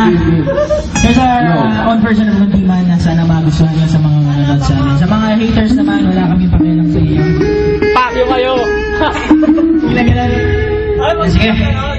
na there's a uh, own version of Lugima na sana magustuhan nyo sa mga nanonood sa amin. Sa mga haters naman, wala kami pakialam sa inyo. Pakyo kayo! Ginagina. Sige.